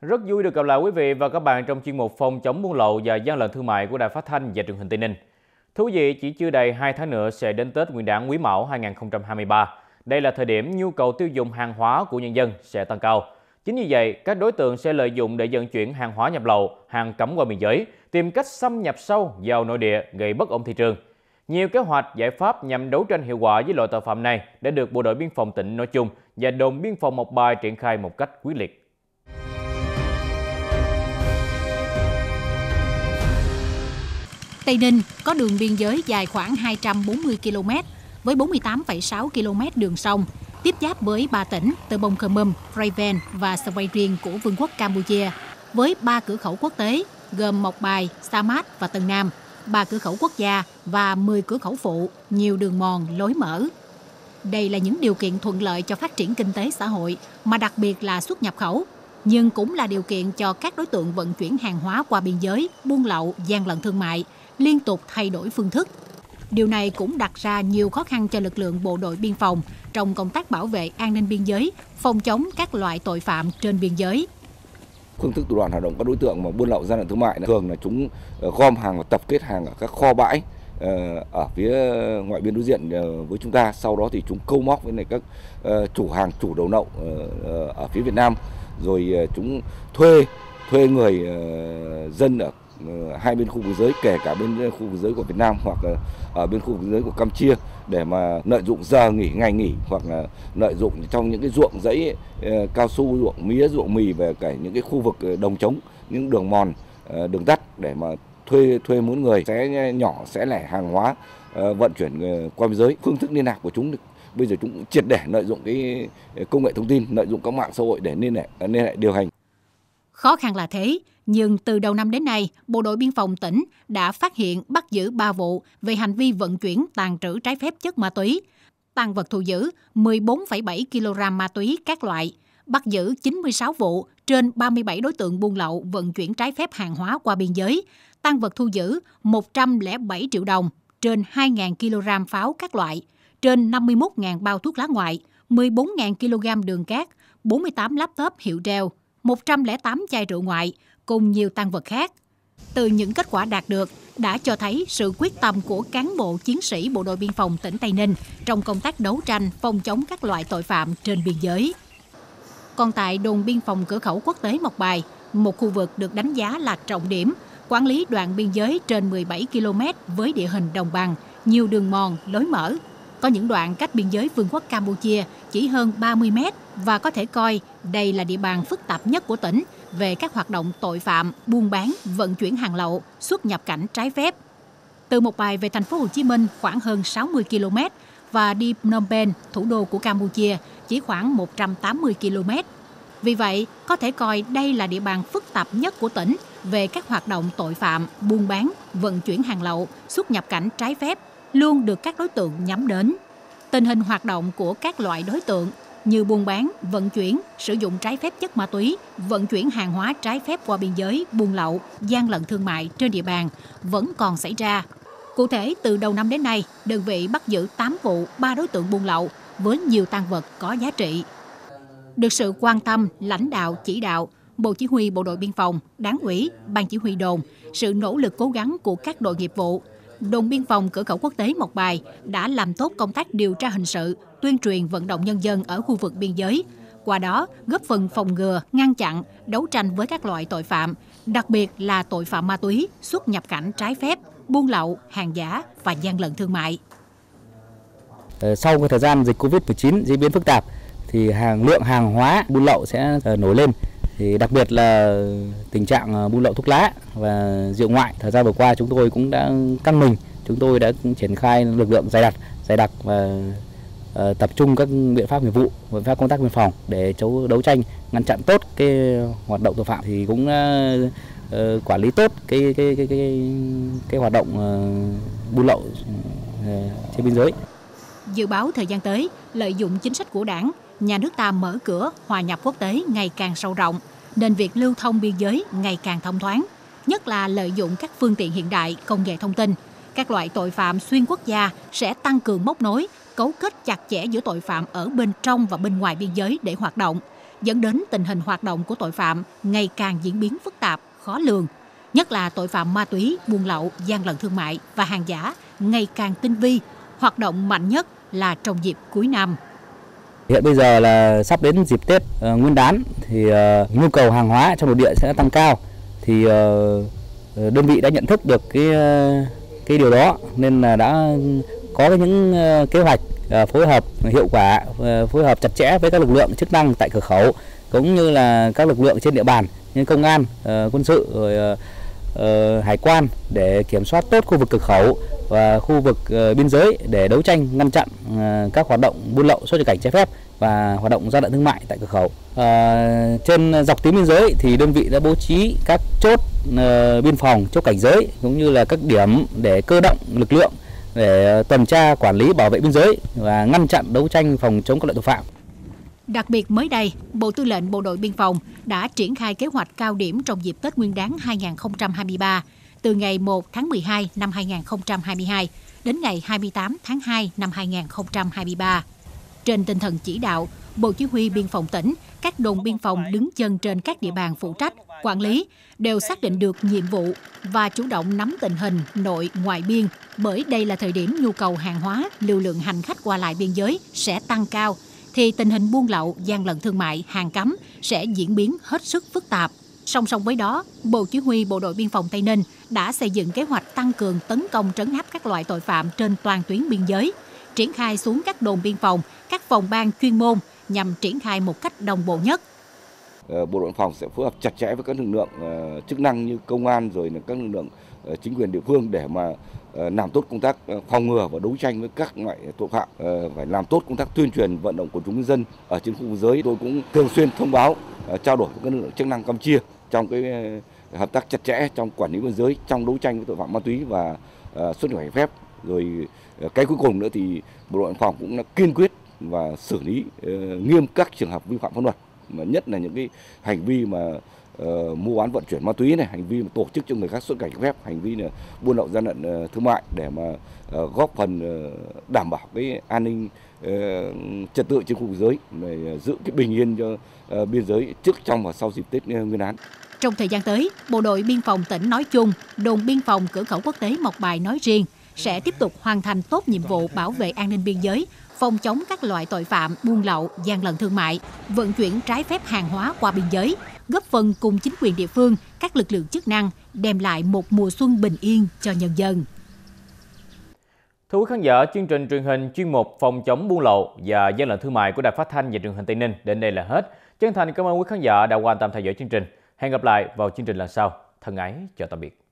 Rất vui được gặp lại quý vị và các bạn trong chuyên mục phòng chống buôn lậu và gian lận thương mại của Đài Phát thanh và Truyền hình Tây Ninh. Thú vị, chỉ chưa đầy 2 tháng nữa sẽ đến Tết Nguyên đán Quý Mão 2023. Đây là thời điểm nhu cầu tiêu dùng hàng hóa của nhân dân sẽ tăng cao. Chính vì vậy, các đối tượng sẽ lợi dụng để vận chuyển hàng hóa nhập lậu, hàng cấm qua biên giới, tìm cách xâm nhập sâu vào nội địa gây bất ổn thị trường. Nhiều kế hoạch, giải pháp nhằm đấu tranh hiệu quả với loại tội phạm này đã được Bộ đội Biên phòng tỉnh nói chung và đồn biên phòng Mộc Bài triển khai một cách quyết liệt. Tây Ninh có đường biên giới dài khoảng 240 km với 48,6 km đường sông, tiếp giáp với ba tỉnh từ Bông Khơ Mum, Preven và Svay Riêng của Vương quốc Campuchia, với ba cửa khẩu quốc tế gồm Mộc Bài, Sa Mát và Tân Nam, ba cửa khẩu quốc gia và 10 cửa khẩu phụ, nhiều đường mòn, lối mở. Đây là những điều kiện thuận lợi cho phát triển kinh tế xã hội, mà đặc biệt là xuất nhập khẩu, nhưng cũng là điều kiện cho các đối tượng vận chuyển hàng hóa qua biên giới, buôn lậu, gian lận thương mại, liên tục thay đổi phương thức. Điều này cũng đặt ra nhiều khó khăn cho lực lượng bộ đội biên phòng trong công tác bảo vệ an ninh biên giới, phòng chống các loại tội phạm trên biên giới. Phương thức thủ đoạn hoạt động các đối tượng mà buôn lậu gian lận thương mại thường là chúng ờ, gom hàng và tập kết hàng ở các kho bãi ờ, ở phía ngoại biên đối diện ờ, với chúng ta. Sau đó thì chúng câu móc với này các chủ hàng, chủ đầu nậu ở phía Việt Nam, rồi chúng thuê thuê người dân ở Ờ, hai bên khu vực giới, kể cả bên khu vực giới của Việt Nam hoặc ở bên khu vực giới của Campuchia để mà lợi dụng giờ nghỉ, ngày nghỉ hoặc là lợi dụng trong những cái ruộng rẫy ờ, cao su, ruộng mía, ruộng mì về cả những cái khu vực ờ, đồng trống, những đường mòn đường tắt để mà thuê thuê muốn người. Sẽ nhỏ, sẽ lẻ hàng hóa vận chuyển qua biên giới. Phương thức liên lạc của chúng bây giờ chúng triệt để lợi dụng cái công nghệ thông tin, lợi dụng các mạng xã hội để liên hệ liên hệ điều hành khó khăn là thế nhưng từ đầu năm đến nay, Bộ đội Biên phòng tỉnh đã phát hiện bắt giữ 3 vụ về hành vi vận chuyển tàn trữ trái phép chất ma túy. Tàn vật thu giữ 14,7 kg ma túy các loại, bắt giữ 96 vụ trên 37 đối tượng buôn lậu vận chuyển trái phép hàng hóa qua biên giới. Tăng vật thu giữ 107 triệu đồng trên 2.000 kg pháo các loại, trên 51.000 bao thuốc lá ngoại, 14.000 kg đường cát, 48 laptop hiệu Dell, 108 chai rượu ngoại, cùng nhiều tăng vật khác. Từ những kết quả đạt được đã cho thấy sự quyết tâm của cán bộ chiến sĩ Bộ đội Biên phòng tỉnh Tây Ninh trong công tác đấu tranh phòng chống các loại tội phạm trên biên giới. Còn tại đồn biên phòng cửa khẩu quốc tế Mộc Bài, một khu vực được đánh giá là trọng điểm, quản lý đoạn biên giới trên 17 km với địa hình đồng bằng, nhiều đường mòn, lối mở. Có những đoạn cách biên giới Vương quốc Campuchia chỉ hơn 30 mét và có thể coi đây là địa bàn phức tạp nhất của tỉnh về các hoạt động tội phạm, buôn bán, vận chuyển hàng lậu, xuất nhập cảnh trái phép. Từ một bài về thành phố Hồ Chí Minh khoảng hơn 60 km và đi Phnom Penh, thủ đô của Campuchia, chỉ khoảng 180 km. Vì vậy, có thể coi đây là địa bàn phức tạp nhất của tỉnh về các hoạt động tội phạm, buôn bán, vận chuyển hàng lậu, xuất nhập cảnh trái phép, luôn được các đối tượng nhắm đến. Tình hình hoạt động của các loại đối tượng như buôn bán, vận chuyển, sử dụng trái phép chất ma túy, vận chuyển hàng hóa trái phép qua biên giới, buôn lậu, gian lận thương mại trên địa bàn vẫn còn xảy ra. Cụ thể, từ đầu năm đến nay, đơn vị bắt giữ 8 vụ, 3 đối tượng buôn lậu với nhiều tăng vật có giá trị. Được sự quan tâm, lãnh đạo, chỉ đạo, Bộ Chỉ huy Bộ đội Biên phòng, Đáng ủy, Ban Chỉ huy đồn, sự nỗ lực cố gắng của các đội nghiệp vụ, đồn biên phòng cửa khẩu quốc tế Mộc Bài đã làm tốt công tác điều tra hình sự, tuyên truyền vận động nhân dân ở khu vực biên giới. Qua đó, góp phần phòng ngừa, ngăn chặn, đấu tranh với các loại tội phạm, đặc biệt là tội phạm ma túy, xuất nhập cảnh trái phép, buôn lậu, hàng giả và gian lận thương mại. Ờ, sau cái thời gian dịch Covid-19 diễn biến phức tạp, thì hàng lượng hàng hóa buôn lậu sẽ ờ, nổi lên thì đặc biệt là tình trạng ờ, buôn lậu thuốc lá và rượu ngoại thời gian vừa qua chúng tôi cũng đã căng mình. Chúng tôi đã triển khai lực lượng dày đặc dày đặc và uh, tập trung các biện pháp nghiệp vụ biện pháp công tác biên phòng để chống đấu tranh ngăn chặn tốt cái hoạt động tội phạm thì cũng uh, uh, quản lý tốt cái cái cái cái cái hoạt động uh, buôn lậu uh, trên biên giới. Dự báo thời gian tới lợi dụng chính sách của đảng nhà nước ta mở cửa hòa nhập quốc tế ngày càng sâu rộng, nên việc lưu thông biên giới ngày càng thông thoáng, nhất là lợi dụng các phương tiện hiện đại, công nghệ thông tin. Các loại tội phạm xuyên quốc gia sẽ tăng cường móc nối, cấu kết chặt chẽ giữa tội phạm ở bên trong và bên ngoài biên giới để hoạt động. dẫn đến tình hình hoạt động của tội phạm ngày càng diễn biến phức tạp, khó lường, nhất là tội phạm ma túy, buôn lậu, gian lận thương mại và hàng giả ngày càng tinh vi, hoạt động mạnh nhất là trong dịp cuối năm. Hiện bây giờ là sắp đến dịp Tết uh, Nguyên đán thì uh, nhu cầu hàng hóa trong nội địa sẽ tăng cao. Thì uh, đơn vị đã nhận thức được cái uh, cái điều đó nên là đã có những uh, kế hoạch uh, phối hợp hiệu quả uh, phối hợp chặt chẽ với các lực lượng chức năng tại cửa khẩu cũng như là các lực lượng trên địa bàn như công an, uh, quân sự rồi uh, uh, hải quan để kiểm soát tốt khu vực cửa khẩu và khu vực uh, biên giới để đấu tranh ngăn chặn uh, các hoạt động buôn lậu xuất nhập cảnh trái phép và hoạt động gian lận thương mại tại cửa khẩu. Uh, trên dọc tuyến biên giới thì đơn vị đã bố trí các chốt uh, biên phòng, chốt cảnh giới cũng như là các điểm để cơ động lực lượng để tuần tra quản lý bảo vệ biên giới và ngăn chặn đấu tranh phòng chống các loại tội phạm. Đặc biệt mới đây, Bộ Tư lệnh Bộ đội Biên phòng đã triển khai kế hoạch cao điểm trong dịp Tết Nguyên đán 2023 từ ngày 1 tháng 12 năm 2022 đến ngày 28 tháng 2 năm 2023. Trên tinh thần chỉ đạo, Bộ Chỉ huy Biên phòng tỉnh, các đồn biên phòng đứng chân trên các địa bàn phụ trách, quản lý đều xác định được nhiệm vụ và chủ động nắm tình hình nội ngoại biên bởi đây là thời điểm nhu cầu hàng hóa, lưu lượng hành khách qua lại biên giới sẽ tăng cao thì tình hình buôn lậu, gian lận thương mại, hàng cấm sẽ diễn biến hết sức phức tạp. Song song với đó, Bộ Chỉ huy Bộ đội Biên phòng Tây Ninh đã xây dựng kế hoạch tăng cường tấn công trấn áp các loại tội phạm trên toàn tuyến biên giới, triển khai xuống các đồn biên phòng, các phòng ban chuyên môn nhằm triển khai một cách đồng bộ nhất. Ờ, bộ đội biên phòng sẽ phối hợp chặt chẽ với các lực lượng ờ, chức năng như công an rồi là các lực lượng ờ, chính quyền địa phương để mà Ờ, làm tốt công tác ờ, phòng ngừa và đấu tranh với các loại tội phạm ờ, phải làm tốt công tác tuyên truyền, vận động của chúng nhân dân ở trên khu vực giới. Tôi cũng thường xuyên thông báo trao đổi với các lực lượng chức năng Campuchia trong cái hợp tác chặt chẽ trong quản lý biên giới, trong đấu tranh với tội phạm ma túy và xuất nhập cảnh phép. Rồi cái cuối cùng nữa thì bộ đội biên phòng cũng đã kiên quyết và xử lý nghiêm các trường hợp vi phạm pháp luật, mà nhất là những cái hành vi mà uh, mua bán vận chuyển ma túy này, hành vi tổ chức cho người khác xuất cảnh phép, hành vi là buôn lậu gian lận uh, thương mại để mà uh, góp phần uh, đảm bảo cái an ninh uh, trật tự trên khu vực giới để giữ cái bình yên cho uh, biên giới trước trong và sau dịp Tết Nguyên đán. Trong thời gian tới, Bộ đội Biên phòng tỉnh nói chung, đồn biên phòng cửa khẩu quốc tế Mộc Bài nói riêng sẽ tiếp tục hoàn thành tốt nhiệm vụ bảo vệ an ninh biên giới, phòng chống các loại tội phạm buôn lậu, gian lận thương mại, vận chuyển trái phép hàng hóa qua biên giới, góp phần cùng chính quyền địa phương, các lực lượng chức năng đem lại một mùa xuân bình yên cho nhân dân. Thưa quý khán giả, chương trình truyền hình chuyên mục phòng chống buôn lậu và gian lận thương mại của Đài Phát thanh và Truyền hình Tây Ninh đến đây là hết. Chân thành cảm ơn quý khán giả đã quan tâm theo dõi chương trình. Hẹn gặp lại vào chương trình lần sau. Thân ái, chào tạm biệt.